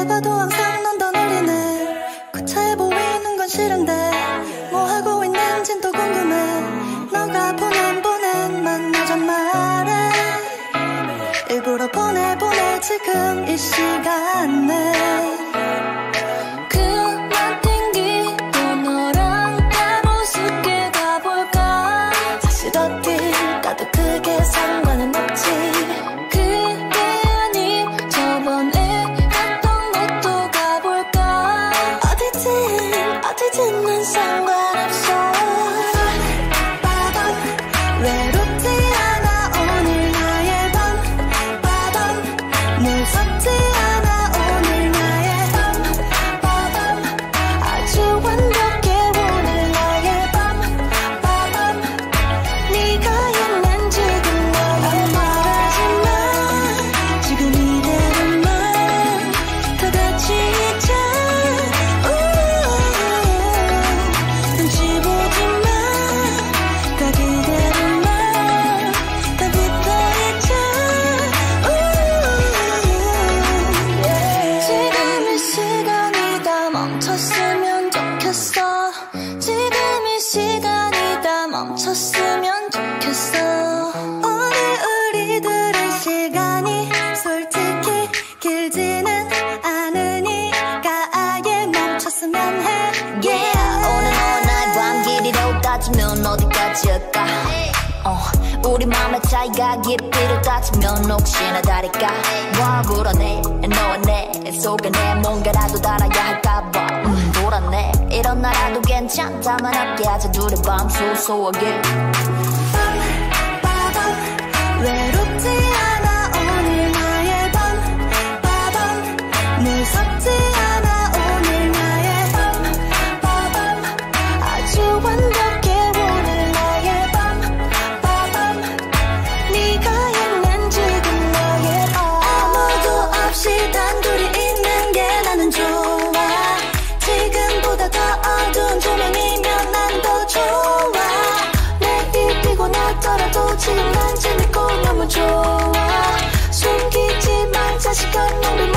해봐도 항상 넌 더 놀리네. 그 구차해 보이는 건 싫은데. 난 상관없어 멈췄으면 좋겠어. 우리 우리들의 시간이 솔직히 길지는 않으니까 아예 멈췄으면 해. Yeah. 오늘 너와 나의 밤 길이로 따지면 어디까지일까? 어, 우리 맘의 차이가 깊이로 따지면 혹시나 다를까? 와 불안해 너와 내 속에 내 뭔가라도 달아야 할까봐. 음, 불안해 일어나라도 괜찮다만 함께하자 둘의 밤 소소하게 치는 난 재밌고 너무 좋아. 숨기지 말자 시간 놈이